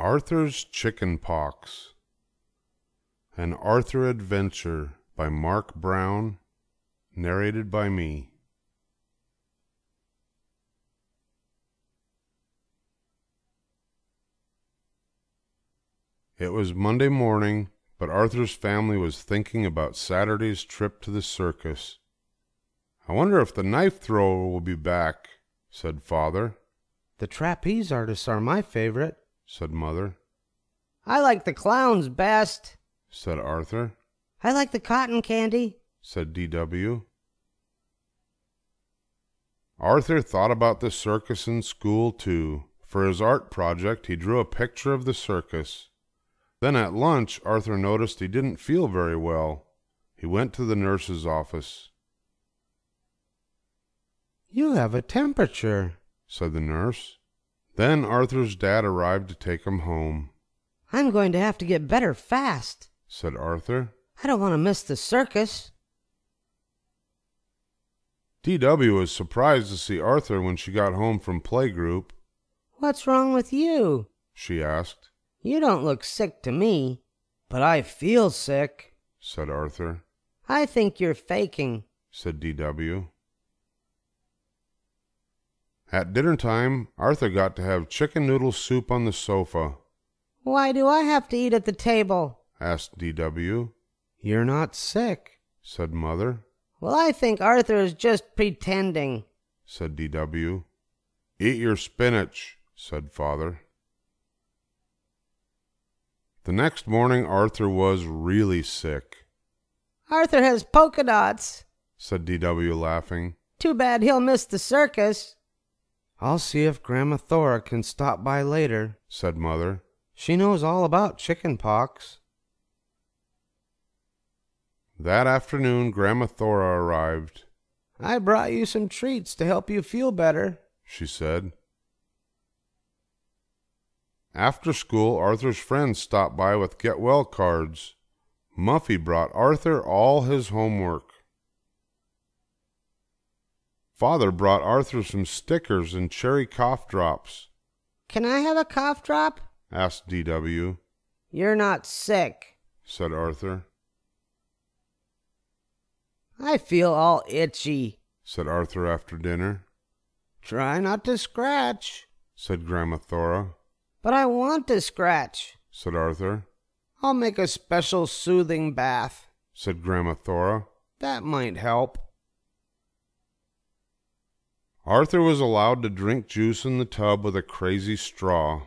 Arthur's Chicken Pox An Arthur Adventure by Marc Brown Narrated by me It was Monday morning, but Arthur's family was thinking about Saturday's trip to the circus. I wonder if the knife thrower will be back, said father. The trapeze artists are my favorite, said mother. I like the clowns best, said Arthur. I like the cotton candy, said D.W. Arthur thought about the circus in school, too. For his art project, he drew a picture of the circus. Then at lunch, Arthur noticed he didn't feel very well. He went to the nurse's office. You have a temperature, said the nurse. Then Arthur's dad arrived to take him home. I'm going to have to get better fast, said Arthur. I don't want to miss the circus. D.W. was surprised to see Arthur when she got home from playgroup. What's wrong with you? she asked. You don't look sick to me, but I feel sick, said Arthur. I think you're faking, said D.W. At dinner time, Arthur got to have chicken noodle soup on the sofa. Why do I have to eat at the table? asked D.W. You're not sick, said Mother. Well, I think Arthur is just pretending, said D.W. Eat your spinach, said Father. The next morning, Arthur was really sick. Arthur has polka dots, said D.W., laughing. Too bad he'll miss the circus. I'll see if Grandma Thora can stop by later, said Mother. She knows all about chicken pox. That afternoon, Grandma Thora arrived. I brought you some treats to help you feel better, she said. After school, Arthur's friends stopped by with get well cards. Muffy brought Arthur all his homework. Father brought Arthur some stickers and cherry cough drops. Can I have a cough drop? asked D.W. You're not sick, said Arthur. I feel all itchy, said Arthur after dinner. Try not to scratch, said Grandma Thora. But I want to scratch, said Arthur. I'll make a special soothing bath, said Grandma Thora. That might help. Arthur was allowed to drink juice in the tub with a crazy straw.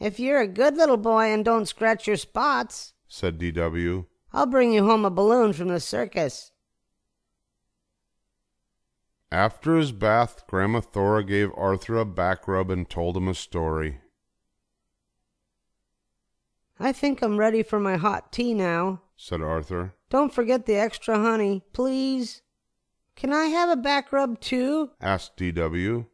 If you're a good little boy and don't scratch your spots, said D.W., I'll bring you home a balloon from the circus. After his bath, Grandma Thora gave Arthur a back rub and told him a story. I think I'm ready for my hot tea now, said Arthur. Don't forget the extra honey, please. Can I have a back rub too? asked D.W.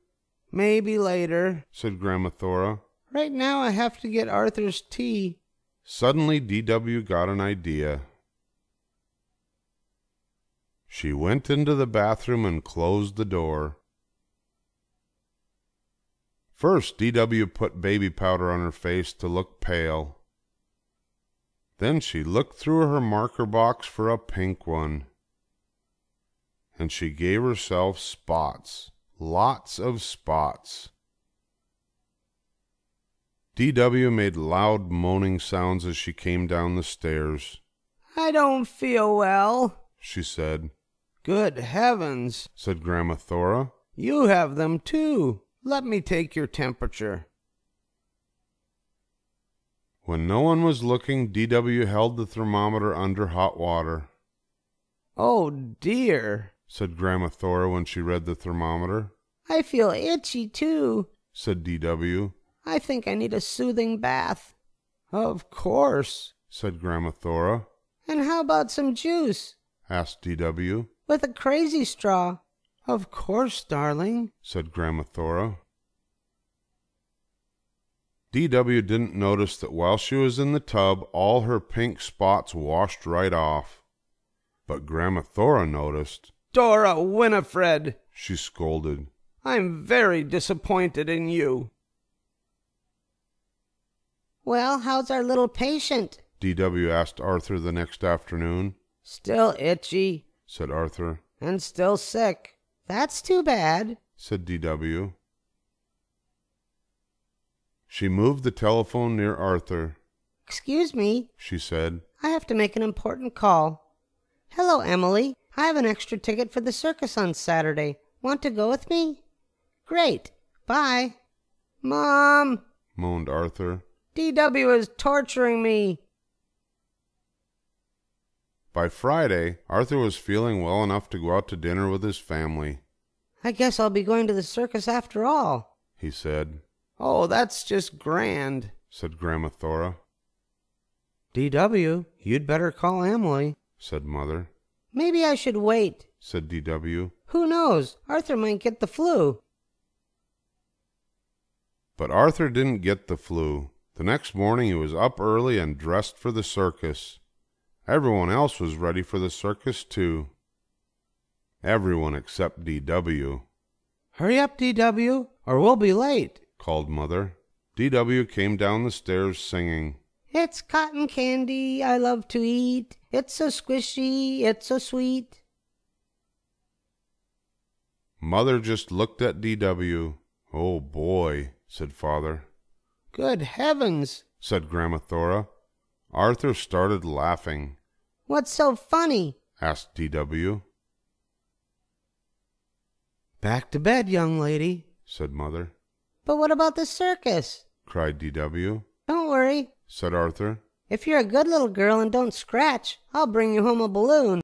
Maybe later, said Grandma Thora. Right now I have to get Arthur's tea. Suddenly D.W. got an idea. She went into the bathroom and closed the door. First, D.W. put baby powder on her face to look pale. Then she looked through her marker box for a pink one. And she gave herself spots, lots of spots. D.W. made loud moaning sounds as she came down the stairs. I don't feel well, she said. Good heavens, said Grandma Thora. You have them too. Let me take your temperature. When no one was looking, D.W. held the thermometer under hot water. Oh, dear, said Grandma Thora when she read the thermometer. I feel itchy too, said D.W. I think I need a soothing bath. Of course, said Grandma Thora. And how about some juice? asked D.W. With a crazy straw. Of course, darling, said Grandma Thora. D.W. didn't notice that while she was in the tub, all her pink spots washed right off. But Grandma Thora noticed. Dora Winifred, she scolded. I'm very disappointed in you. Well, how's our little patient? D.W. asked Arthur the next afternoon. Still itchy Said Arthur. and still sick. That's too bad. Said D.W. She moved the telephone near Arthur. Excuse me, She said, I have to make an important call. Hello, Emily. I have an extra ticket for the circus on Saturday. Want to go with me? Great. Bye. Mom, moaned Arthur. DW is torturing me. By Friday, Arthur was feeling well enough to go out to dinner with his family. I guess I'll be going to the circus after all. He said, Oh, that's just grand. said Grandma Thora, DW, you'd better call Emily. said Mother, Maybe I should wait. said D.W. Who knows? Arthur might get the flu. But Arthur didn't get the flu. The next morning he was up early and dressed for the circus. Everyone else was ready for the circus too. Everyone except D.W. Hurry up, DW, or we'll be late. called Mother. D.W. came down the stairs singing. It's cotton candy I love to eat. It's so squishy, it's so sweet. Mother just looked at D.W. Oh boy, said Father. Good heavens. Said Grandma Thora. Arthur started laughing. What's so funny? Asked D.W. Back to bed, young lady. Said Mother. But what about the circus? Cried D.W. Don't worry. Said Arthur. If you're a good little girl and don't scratch, I'll bring you home a balloon.